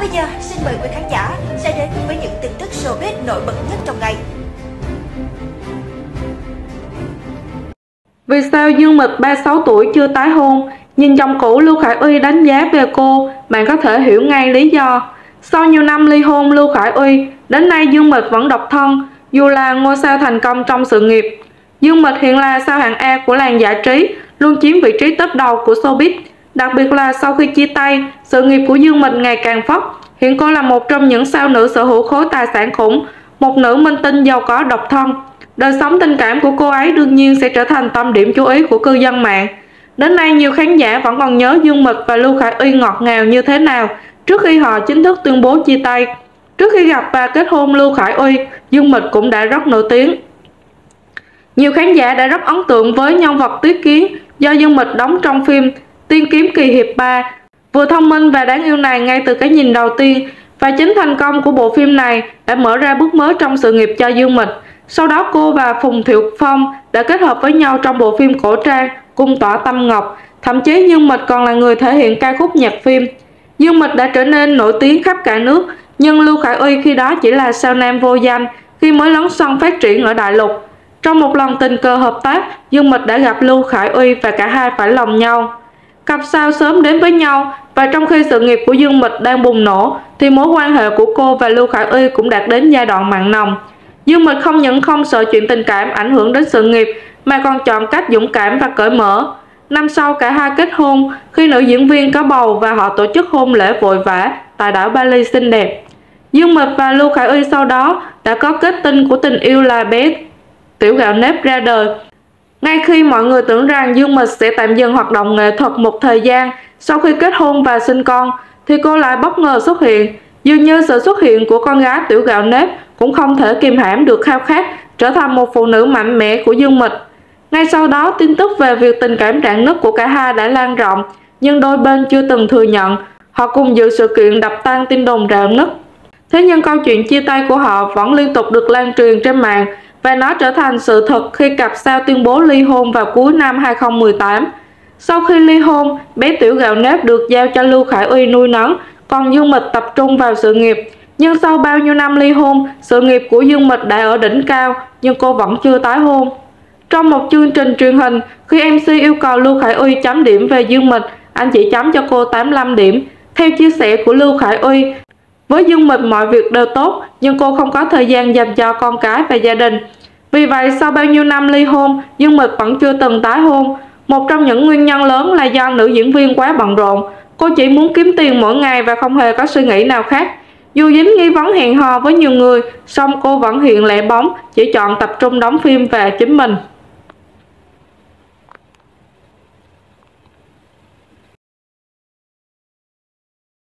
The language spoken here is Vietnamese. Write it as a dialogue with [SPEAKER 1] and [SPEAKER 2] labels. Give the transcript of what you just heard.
[SPEAKER 1] bây giờ, xin mời quý khán giả sẽ đến với những tin tức showbiz nổi bật nhất trong ngày.
[SPEAKER 2] Vì sao Dương Mịch 36 tuổi chưa tái hôn? Nhìn chồng cũ Lưu Khải Uy đánh giá về cô, bạn có thể hiểu ngay lý do. Sau nhiều năm ly hôn Lưu Khải Uy, đến nay Dương Mịch vẫn độc thân, dù là ngôi sao thành công trong sự nghiệp. Dương Mịch hiện là sao hạng A của làng giải trí, luôn chiếm vị trí top đầu của showbiz. Đặc biệt là sau khi chia tay, sự nghiệp của Dương Mịch ngày càng phóc. Hiện cô là một trong những sao nữ sở hữu khối tài sản khủng, một nữ minh tinh giàu có độc thân. Đời sống tình cảm của cô ấy đương nhiên sẽ trở thành tâm điểm chú ý của cư dân mạng. Đến nay nhiều khán giả vẫn còn nhớ Dương Mịch và Lưu Khải Uy ngọt ngào như thế nào trước khi họ chính thức tuyên bố chia tay. Trước khi gặp và kết hôn Lưu Khải Uy, Dương Mịch cũng đã rất nổi tiếng. Nhiều khán giả đã rất ấn tượng với nhân vật Tuyết Kiến do Dương Mịch đóng trong phim Tiên Kiếm Kỳ Hiệp 3. Vừa thông minh và đáng yêu này ngay từ cái nhìn đầu tiên và chính thành công của bộ phim này đã mở ra bước mới trong sự nghiệp cho Dương Mịch. Sau đó cô và Phùng Thiệu Phong đã kết hợp với nhau trong bộ phim cổ trang Cung tỏa tâm ngọc. Thậm chí Dương Mịch còn là người thể hiện ca khúc nhạc phim. Dương Mịch đã trở nên nổi tiếng khắp cả nước, nhưng Lưu Khải Uy khi đó chỉ là sao nam vô danh khi mới lấn sân phát triển ở đại lục. Trong một lần tình cờ hợp tác, Dương Mịch đã gặp Lưu Khải Uy và cả hai phải lòng nhau. Cặp sao sớm đến với nhau, và trong khi sự nghiệp của Dương Mịch đang bùng nổ, thì mối quan hệ của cô và Lưu Khải Uy cũng đạt đến giai đoạn mặn nồng. Dương Mịch không những không sợ chuyện tình cảm ảnh hưởng đến sự nghiệp, mà còn chọn cách dũng cảm và cởi mở. Năm sau, cả hai kết hôn, khi nữ diễn viên có bầu và họ tổ chức hôn lễ vội vã tại đảo Bali xinh đẹp. Dương Mịch và Lưu Khải Uy sau đó đã có kết tinh của tình yêu là bé Tiểu Gạo Nếp ra đời. Ngay khi mọi người tưởng rằng Dương Mịch sẽ tạm dừng hoạt động nghệ thuật một thời gian sau khi kết hôn và sinh con, thì cô lại bất ngờ xuất hiện. Dường như sự xuất hiện của con gái Tiểu Gạo Nếp cũng không thể kìm hãm được khao khát trở thành một phụ nữ mạnh mẽ của Dương Mịch. Ngay sau đó, tin tức về việc tình cảm rạn nứt của cả hai đã lan rộng, nhưng đôi bên chưa từng thừa nhận. Họ cùng dự sự kiện đập tan tin đồn rạn nứt. Thế nhưng câu chuyện chia tay của họ vẫn liên tục được lan truyền trên mạng và nó trở thành sự thật khi cặp sao tuyên bố ly hôn vào cuối năm 2018. Sau khi ly hôn, bé Tiểu Gạo Nếp được giao cho Lưu Khải Uy nuôi nấng, còn Dương Mịch tập trung vào sự nghiệp. Nhưng sau bao nhiêu năm ly hôn, sự nghiệp của Dương Mịch đã ở đỉnh cao, nhưng cô vẫn chưa tái hôn. Trong một chương trình truyền hình, khi MC yêu cầu Lưu Khải Uy chấm điểm về Dương Mịch, anh chỉ chấm cho cô 85 điểm. Theo chia sẻ của Lưu Khải Uy, với Dương Mịch mọi việc đều tốt, nhưng cô không có thời gian dành cho con cái và gia đình. Vì vậy, sau bao nhiêu năm ly hôn, Dương Mịch vẫn chưa từng tái hôn. Một trong những nguyên nhân lớn là do nữ diễn viên quá bận rộn. Cô chỉ muốn kiếm tiền mỗi ngày và không hề có suy nghĩ nào khác. Dù dính nghi vấn hẹn hò với nhiều người, song cô vẫn hiện lẻ bóng, chỉ chọn tập trung đóng phim về chính mình.